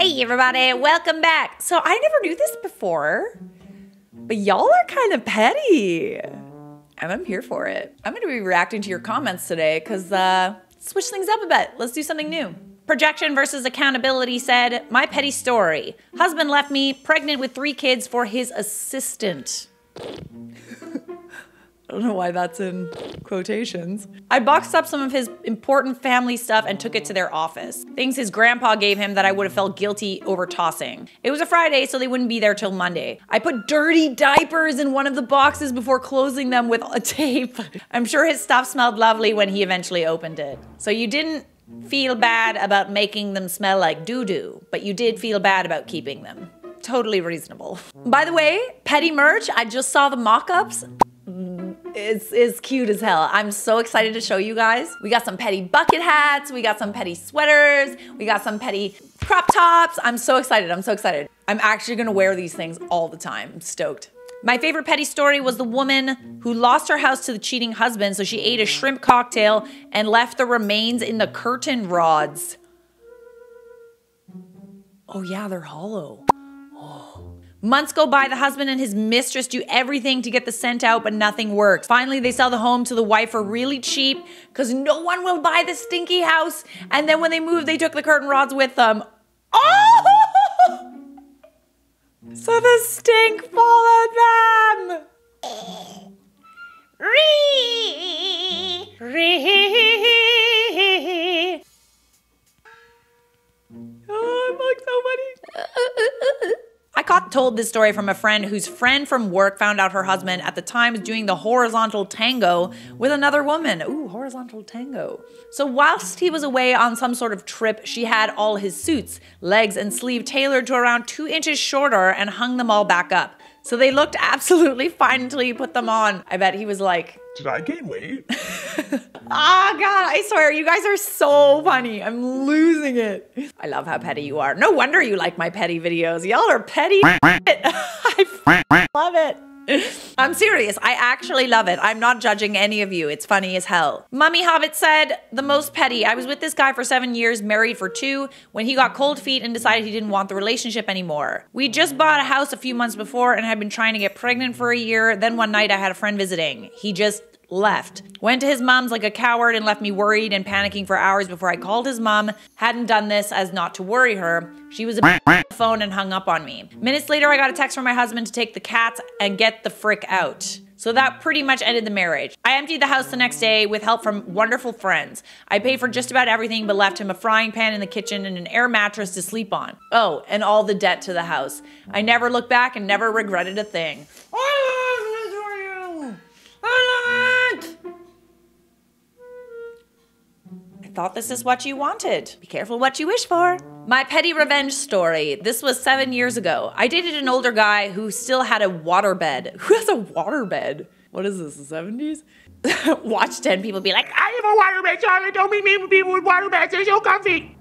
Hey everybody, welcome back. So I never knew this before, but y'all are kind of petty. And I'm here for it. I'm gonna be reacting to your comments today because uh, switch things up a bit. Let's do something new. Projection versus accountability said, My petty story. Husband left me pregnant with three kids for his assistant. I don't know why that's in quotations. I boxed up some of his important family stuff and took it to their office. Things his grandpa gave him that I would have felt guilty over tossing. It was a Friday, so they wouldn't be there till Monday. I put dirty diapers in one of the boxes before closing them with a tape. I'm sure his stuff smelled lovely when he eventually opened it. So you didn't feel bad about making them smell like doo doo, but you did feel bad about keeping them. Totally reasonable. By the way, petty merch, I just saw the mock ups. It's, it's cute as hell. I'm so excited to show you guys. We got some petty bucket hats, we got some petty sweaters, we got some petty crop tops. I'm so excited, I'm so excited. I'm actually gonna wear these things all the time. I'm stoked. My favorite petty story was the woman who lost her house to the cheating husband, so she ate a shrimp cocktail and left the remains in the curtain rods. Oh yeah, they're hollow. Oh. Months go by, the husband and his mistress do everything to get the scent out, but nothing works. Finally, they sell the home to the wife for really cheap because no one will buy the stinky house. And then when they moved, they took the curtain rods with them. Oh! So the stink followed them. Told this story from a friend whose friend from work found out her husband at the time was doing the horizontal tango with another woman. Ooh, horizontal tango. So, whilst he was away on some sort of trip, she had all his suits, legs, and sleeve tailored to around two inches shorter and hung them all back up. So they looked absolutely fine until you put them on. I bet he was like, Did I gain weight? Ah, God, I swear, you guys are so funny. I'm losing it. I love how petty you are. No wonder you like my petty videos. Y'all are petty. I love it. I'm serious. I actually love it. I'm not judging any of you. It's funny as hell. Mummy Hobbit said, the most petty. I was with this guy for seven years, married for two, when he got cold feet and decided he didn't want the relationship anymore. We just bought a house a few months before and had been trying to get pregnant for a year. Then one night I had a friend visiting. He just left. Went to his mom's like a coward and left me worried and panicking for hours before I called his mom. Hadn't done this as not to worry her. She was a on the phone and hung up on me. Minutes later, I got a text from my husband to take the cats and get the frick out. So that pretty much ended the marriage. I emptied the house the next day with help from wonderful friends. I paid for just about everything but left him a frying pan in the kitchen and an air mattress to sleep on. Oh, and all the debt to the house. I never looked back and never regretted a thing. Thought this is what you wanted. Be careful what you wish for. My petty revenge story. This was seven years ago. I dated an older guy who still had a waterbed. Who has a waterbed? What is this, the 70s? Watch 10 people be like, I have a waterbed, Charlie. Don't meet me with people with waterbeds. They're so comfy.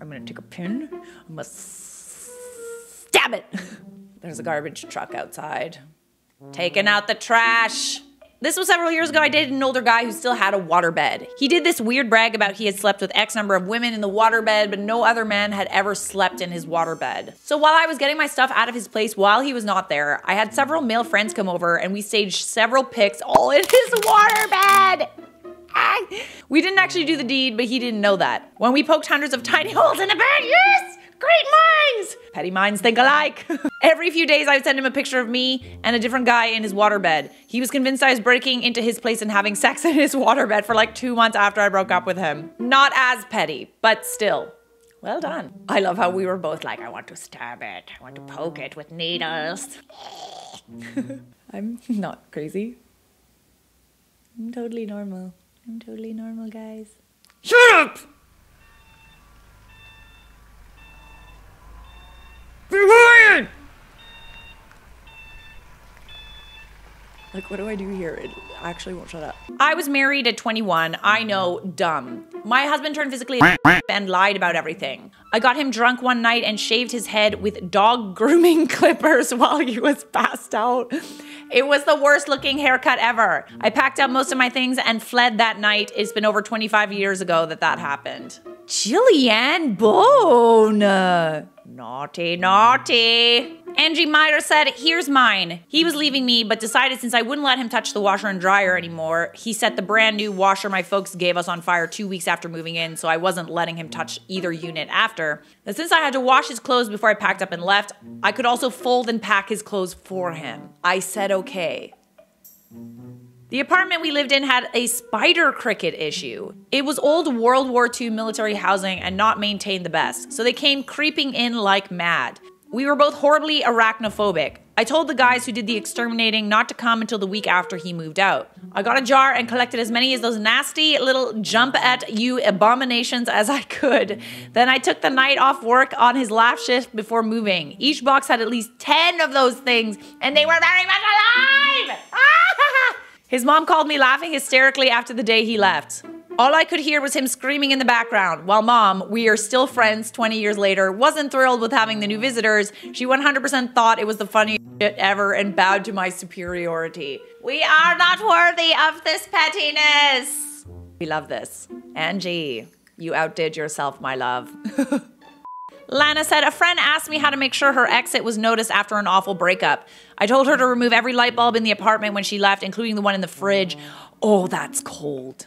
I'm gonna take a pin. I'm gonna stab it. There's a garbage truck outside. Taking out the trash. This was several years ago. I dated an older guy who still had a waterbed. He did this weird brag about he had slept with X number of women in the waterbed, but no other man had ever slept in his waterbed. So while I was getting my stuff out of his place while he was not there, I had several male friends come over and we staged several pics all in his waterbed. Ah. We didn't actually do the deed, but he didn't know that. When we poked hundreds of tiny holes in the bed, yes! Great minds! Petty minds think alike. Every few days, I would send him a picture of me and a different guy in his waterbed. He was convinced I was breaking into his place and having sex in his waterbed for like two months after I broke up with him. Not as petty, but still. Well done. I love how we were both like, I want to stab it, I want to poke it with needles. I'm not crazy. I'm totally normal. I'm totally normal, guys. Shut up! Be quiet! Like, what do I do here? It actually won't shut up. I was married at 21. I know, dumb. My husband turned physically and lied about everything. I got him drunk one night and shaved his head with dog grooming clippers while he was passed out. It was the worst looking haircut ever. I packed up most of my things and fled that night. It's been over 25 years ago that that happened. Jillian Bone. Naughty, naughty. Angie Meyer said, Here's mine. He was leaving me, but decided since I wouldn't let him touch the washer and dryer anymore, he set the brand new washer my folks gave us on fire two weeks after moving in, so I wasn't letting him touch either unit after. But since I had to wash his clothes before I packed up and left, I could also fold and pack his clothes for him. I said okay. The apartment we lived in had a spider cricket issue. It was old World War II military housing and not maintained the best, so they came creeping in like mad. We were both horribly arachnophobic. I told the guys who did the exterminating not to come until the week after he moved out. I got a jar and collected as many of those nasty little jump at you abominations as I could. Then I took the night off work on his last shift before moving. Each box had at least 10 of those things, and they were very much alive! His mom called me laughing hysterically after the day he left. All I could hear was him screaming in the background, while mom, we are still friends 20 years later, wasn't thrilled with having the new visitors. She 100% thought it was the funniest shit ever and bowed to my superiority. We are not worthy of this pettiness. We love this. Angie, you outdid yourself, my love. Lana said, A friend asked me how to make sure her exit was noticed after an awful breakup. I told her to remove every light bulb in the apartment when she left, including the one in the fridge. Oh, that's cold.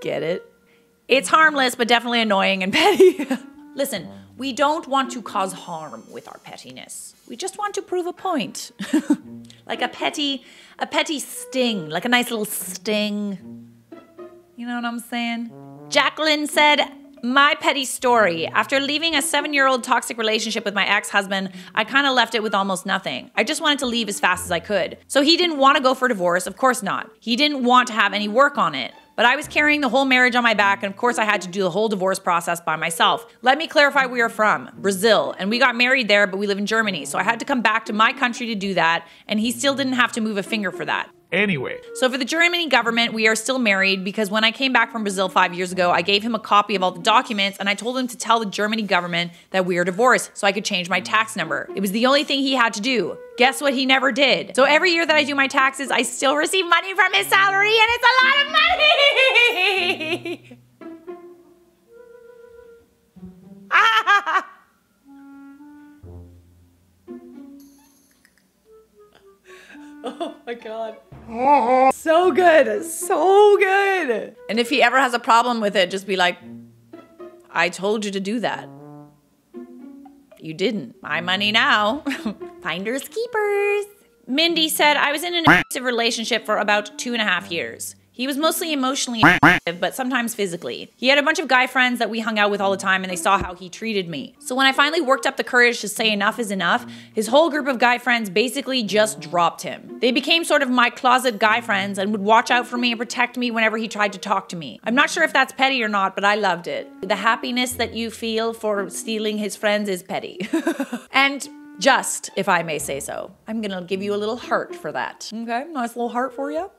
Get it? It's harmless, but definitely annoying and petty. Listen, we don't want to cause harm with our pettiness. We just want to prove a point. like a petty, a petty sting, like a nice little sting. You know what I'm saying? Jacqueline said, my petty story. After leaving a seven year old toxic relationship with my ex husband, I kind of left it with almost nothing. I just wanted to leave as fast as I could. So he didn't want to go for divorce, of course not. He didn't want to have any work on it. But I was carrying the whole marriage on my back, and of course, I had to do the whole divorce process by myself. Let me clarify where we are from Brazil, and we got married there, but we live in Germany. So I had to come back to my country to do that, and he still didn't have to move a finger for that. Anyway, So for the Germany government, we are still married because when I came back from Brazil five years ago, I gave him a copy of all the documents and I told him to tell the Germany government that we are divorced so I could change my tax number. It was the only thing he had to do. Guess what he never did? So every year that I do my taxes, I still receive money from his salary and it's a lot of money. Ah! oh my god. So good. So good. And if he ever has a problem with it, just be like, I told you to do that. You didn't. My money now. Finders keepers. Mindy said, I was in an abusive relationship for about two and a half years. He was mostly emotionally but sometimes physically. He had a bunch of guy friends that we hung out with all the time, and they saw how he treated me. So when I finally worked up the courage to say enough is enough, his whole group of guy friends basically just dropped him. They became sort of my closet guy friends and would watch out for me and protect me whenever he tried to talk to me. I'm not sure if that's petty or not, but I loved it. The happiness that you feel for stealing his friends is petty. and just, if I may say so. I'm gonna give you a little heart for that. Okay, nice little heart for you.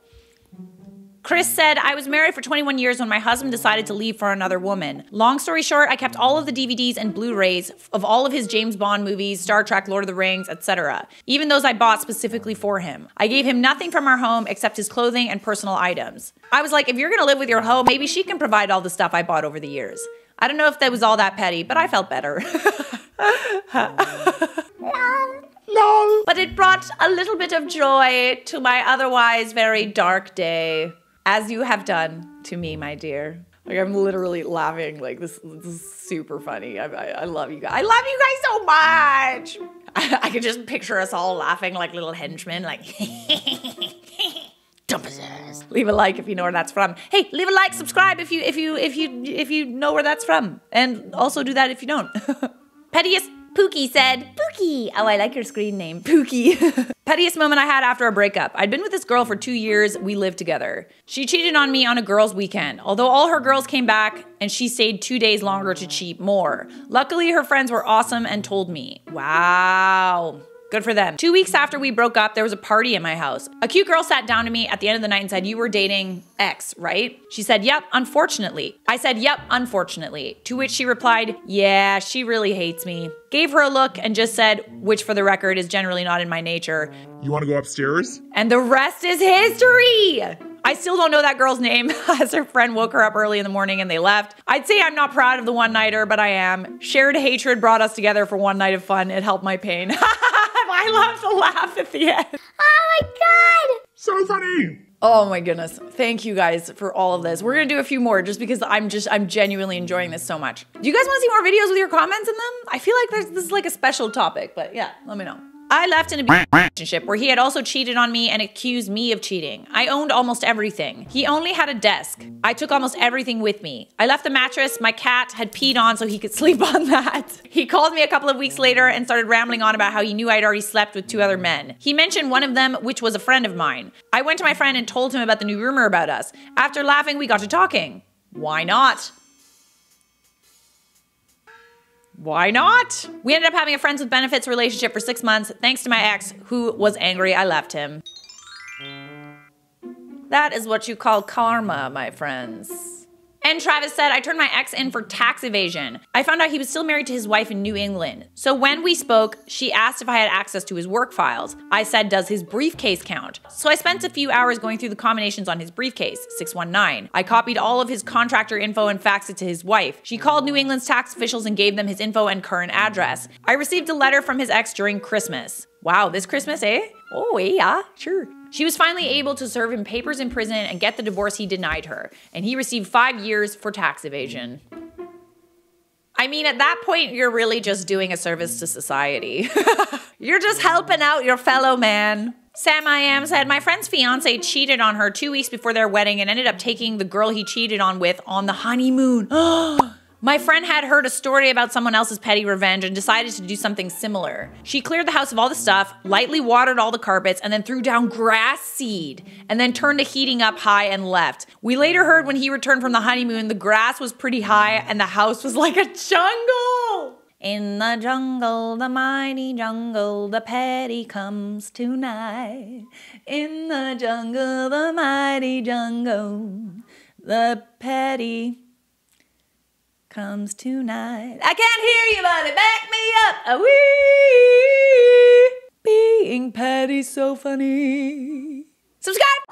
Chris said, I was married for 21 years when my husband decided to leave for another woman. Long story short, I kept all of the DVDs and Blu rays of all of his James Bond movies, Star Trek, Lord of the Rings, etc., even those I bought specifically for him. I gave him nothing from our home except his clothing and personal items. I was like, if you're gonna live with your hoe, maybe she can provide all the stuff I bought over the years. I don't know if that was all that petty, but I felt better. but it brought a little bit of joy to my otherwise very dark day, as you have done to me, my dear. Like I'm literally laughing. Like this, this is super funny. I, I, I love you guys. I love you guys so much. I, I could just picture us all laughing like little henchmen. Like. Leave a like if you know where that's from. Hey, leave a like, subscribe if you if you if you if you know where that's from, and also do that if you don't. Pettiest Pookie said, Pookie. Oh, I like your screen name, Pookie. Pettiest moment I had after a breakup. I'd been with this girl for two years. We lived together. She cheated on me on a girls' weekend. Although all her girls came back and she stayed two days longer to cheat more. Luckily, her friends were awesome and told me. Wow. Good for them. Two weeks after we broke up, there was a party in my house. A cute girl sat down to me at the end of the night and said, You were dating X, right? She said, Yep, unfortunately. I said, Yep, unfortunately. To which she replied, Yeah, she really hates me. Gave her a look and just said, which for the record is generally not in my nature. You want to go upstairs? And the rest is history. I still don't know that girl's name as her friend woke her up early in the morning and they left. I'd say I'm not proud of the one nighter, but I am. Shared hatred brought us together for one night of fun. It helped my pain. I love the laugh at the end. Oh my god! So funny! Oh my goodness. Thank you guys for all of this. We're gonna do a few more just because I'm just I'm genuinely enjoying this so much. Do you guys want to see more videos with your comments in them? I feel like there's this is like a special topic, but yeah, let me know. I left in a relationship where he had also cheated on me and accused me of cheating. I owned almost everything. He only had a desk. I took almost everything with me. I left the mattress my cat had peed on so he could sleep on that. He called me a couple of weeks later and started rambling on about how he knew I'd already slept with two other men. He mentioned one of them, which was a friend of mine. I went to my friend and told him about the new rumor about us. After laughing, we got to talking. Why not? Why not? We ended up having a friends with benefits relationship for six months, thanks to my ex, who was angry I left him. That is what you call karma, my friends. And Travis said, I turned my ex in for tax evasion. I found out he was still married to his wife in New England. So when we spoke, she asked if I had access to his work files. I said, Does his briefcase count? So I spent a few hours going through the combinations on his briefcase, 619. I copied all of his contractor info and faxed it to his wife. She called New England's tax officials and gave them his info and current address. I received a letter from his ex during Christmas. Wow, this Christmas, eh? Oh, yeah, sure. She was finally able to serve him papers in prison and get the divorce he denied her, and he received five years for tax evasion. I mean, at that point, you're really just doing a service to society. you're just helping out your fellow man. Sam I am said, My friend's fiance cheated on her two weeks before their wedding and ended up taking the girl he cheated on with on the honeymoon. My friend had heard a story about someone else's petty revenge and decided to do something similar. She cleared the house of all the stuff, lightly watered all the carpets, and then threw down grass seed, and then turned the heating up high and left. We later heard when he returned from the honeymoon, the grass was pretty high and the house was like a jungle. In the jungle, the mighty jungle, the petty comes tonight. In the jungle, the mighty jungle, the petty comes tonight. I can't hear you, buddy. Back me up. Ah, wee. Being petty so funny. Subscribe.